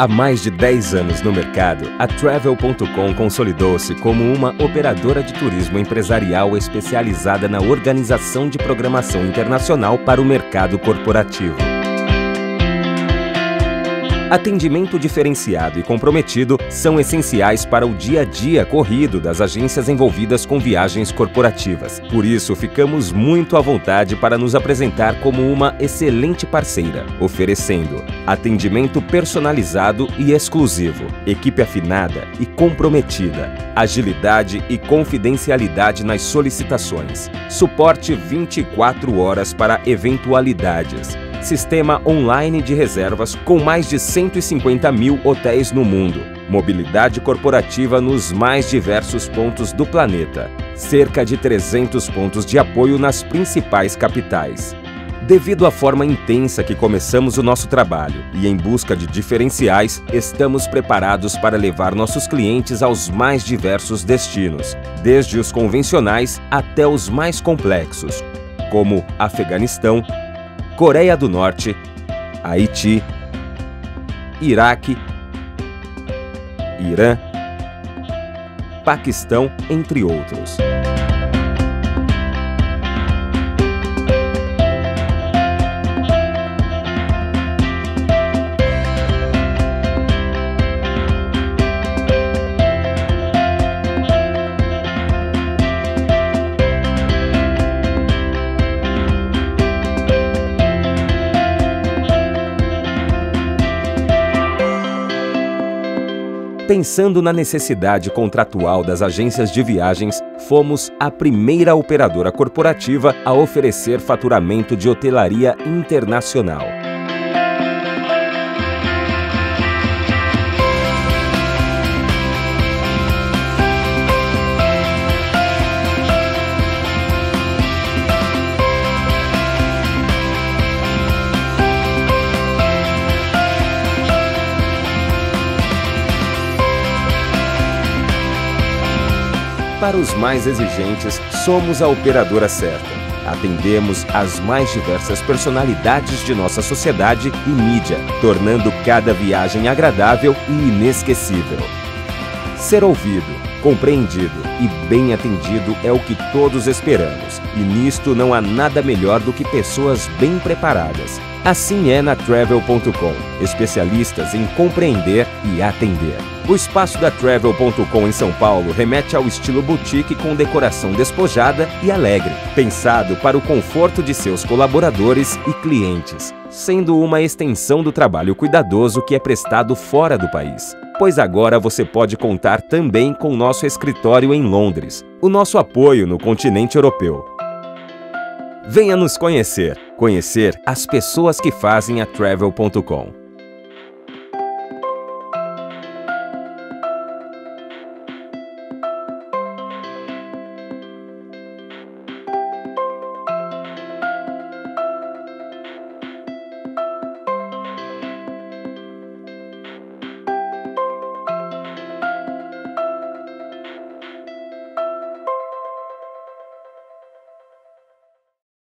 Há mais de 10 anos no mercado, a Travel.com consolidou-se como uma operadora de turismo empresarial especializada na organização de programação internacional para o mercado corporativo. Atendimento diferenciado e comprometido são essenciais para o dia a dia corrido das agências envolvidas com viagens corporativas. Por isso, ficamos muito à vontade para nos apresentar como uma excelente parceira, oferecendo atendimento personalizado e exclusivo, equipe afinada e comprometida, agilidade e confidencialidade nas solicitações, suporte 24 horas para eventualidades sistema online de reservas com mais de 150 mil hotéis no mundo, mobilidade corporativa nos mais diversos pontos do planeta, cerca de 300 pontos de apoio nas principais capitais. Devido à forma intensa que começamos o nosso trabalho e em busca de diferenciais, estamos preparados para levar nossos clientes aos mais diversos destinos, desde os convencionais até os mais complexos, como Afeganistão, Coreia do Norte, Haiti, Iraque, Irã, Paquistão, entre outros. Pensando na necessidade contratual das agências de viagens, fomos a primeira operadora corporativa a oferecer faturamento de hotelaria internacional. Para os mais exigentes, somos a operadora certa. Atendemos as mais diversas personalidades de nossa sociedade e mídia, tornando cada viagem agradável e inesquecível. Ser ouvido, compreendido e bem atendido é o que todos esperamos, e nisto não há nada melhor do que pessoas bem preparadas. Assim é na Travel.com, especialistas em compreender e atender. O espaço da Travel.com em São Paulo remete ao estilo boutique com decoração despojada e alegre, pensado para o conforto de seus colaboradores e clientes, sendo uma extensão do trabalho cuidadoso que é prestado fora do país. Pois agora você pode contar também com nosso escritório em Londres, o nosso apoio no continente europeu. Venha nos conhecer, conhecer as pessoas que fazem a Travel.com.